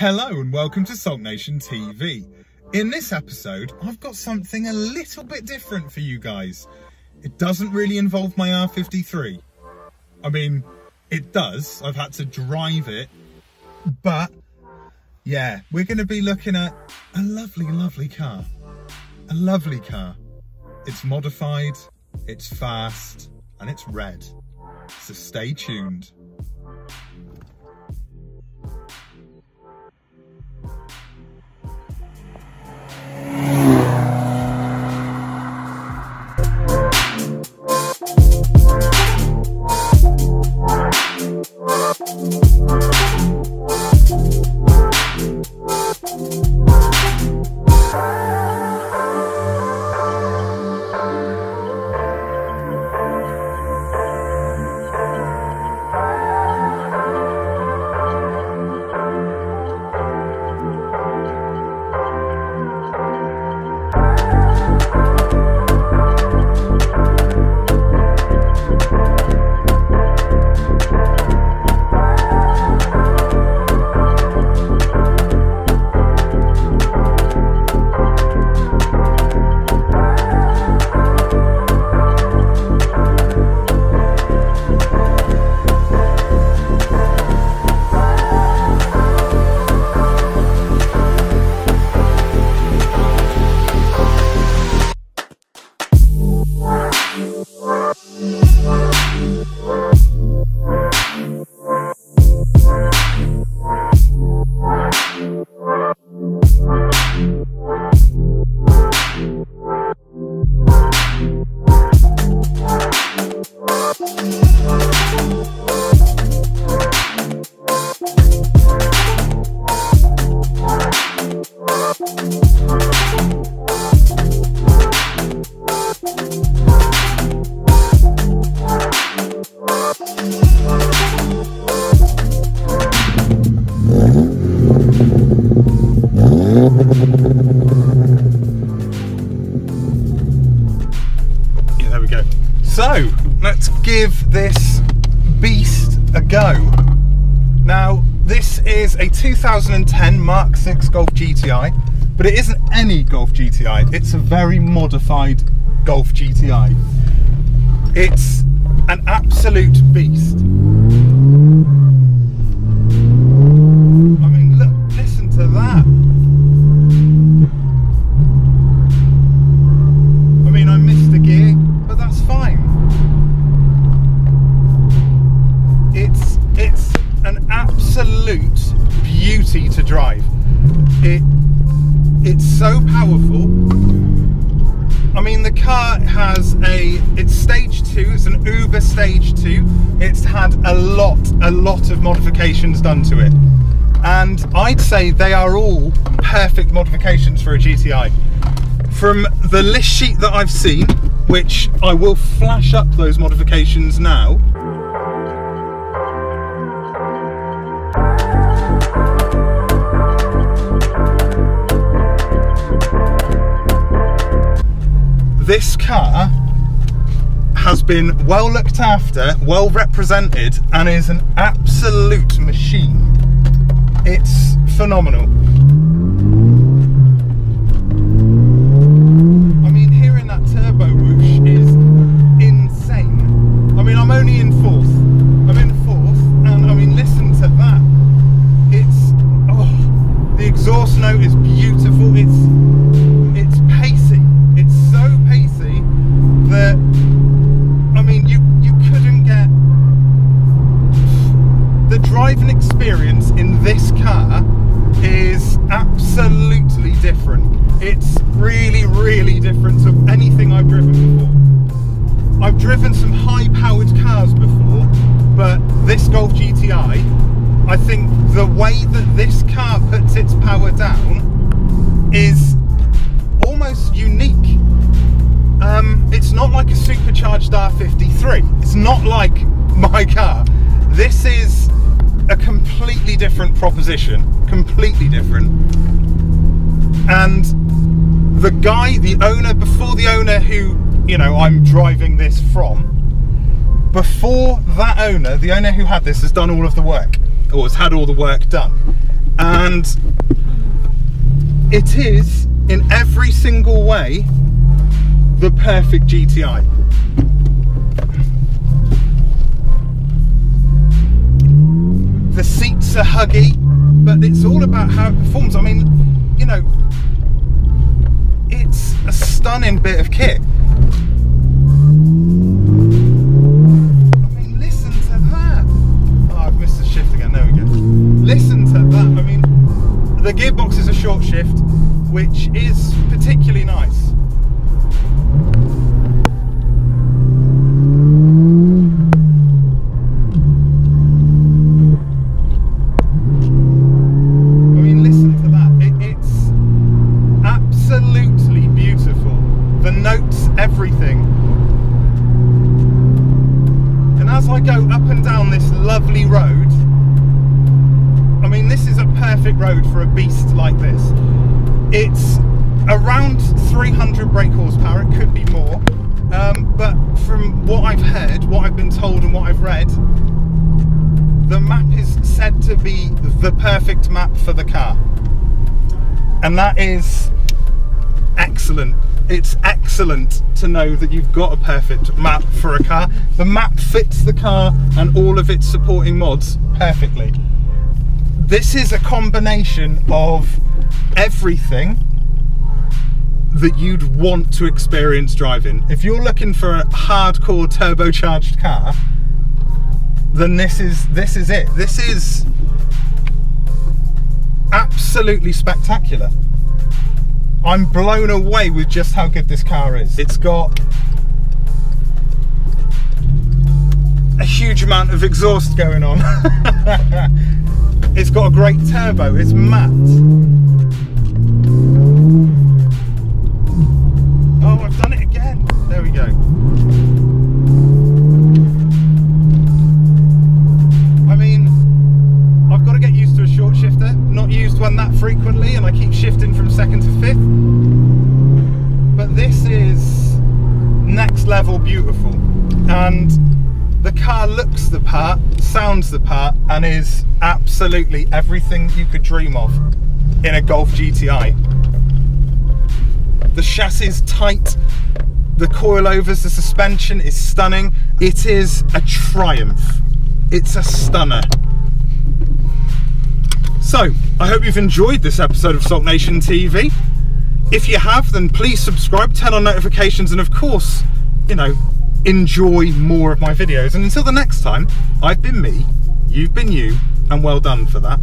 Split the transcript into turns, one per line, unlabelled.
Hello and welcome to Sulk Nation TV. In this episode, I've got something a little bit different for you guys. It doesn't really involve my R53. I mean, it does. I've had to drive it. But, yeah, we're going to be looking at a lovely, lovely car. A lovely car. It's modified, it's fast, and it's red. So stay tuned. Give this beast a go. Now, this is a 2010 Mark 6 Golf GTI, but it isn't any Golf GTI, it's a very modified Golf GTI. It's an absolute beast. Absolute beauty to drive. It it's so powerful. I mean, the car has a it's stage two. It's an Uber stage two. It's had a lot a lot of modifications done to it, and I'd say they are all perfect modifications for a GTI from the list sheet that I've seen, which I will flash up those modifications now. This car has been well looked after, well represented, and is an absolute machine. It's phenomenal. I mean, hearing that turbo whoosh is insane. I mean, I'm only in fourth. I'm in fourth, and I mean, listen to that. It's oh, the exhaust note is beautiful. It's it's pacey. It's so pacey that I mean, you you couldn't get the driving experience in this car is absolutely different. It's really, really different to anything I've driven before. I've driven some high powered cars before, but this Golf GTI, I think the way that this car puts its power down is almost unique. Um, it's not like a supercharged R53. It's not like my car. This is a completely different proposition. Completely different. And the guy, the owner, before the owner who, you know, I'm driving this from, before that owner, the owner who had this has done all of the work, or has had all the work done. And it is, in every single way, the perfect GTI. The seats are huggy, but it's all about how it performs. I mean, you know, it's a stunning bit of kit. I mean, listen to that. Oh, I've missed the shift again. There we go. Listen to that. I mean, the gearbox is a short shift, which is particularly nice. I mean, listen to that. It, it's absolutely beautiful. The notes, everything. And as I go up and down this lovely road, I mean, this is a perfect road for a beast like this. It's around 300 brake horsepower, it could be more. Um, but from what I've heard, what I've been told, and what I've read, the map is said to be the perfect map for the car. And that is excellent. It's excellent to know that you've got a perfect map for a car. The map fits the car and all of its supporting mods perfectly. This is a combination of everything that you'd want to experience driving. If you're looking for a hardcore turbocharged car, then this is this is it. This is absolutely spectacular. I'm blown away with just how good this car is. It's got a huge amount of exhaust going on. it's got a great turbo, it's matte. Oh, I've done one that frequently, and I keep shifting from second to fifth. But this is next level beautiful. And the car looks the part, sounds the part, and is absolutely everything you could dream of in a Golf GTI. The chassis is tight, the coilovers, the suspension is stunning. It is a triumph. It's a stunner. So, I hope you've enjoyed this episode of Sulk Nation TV. If you have, then please subscribe, turn on notifications, and of course, you know, enjoy more of my videos. And until the next time, I've been me, you've been you, and well done for that.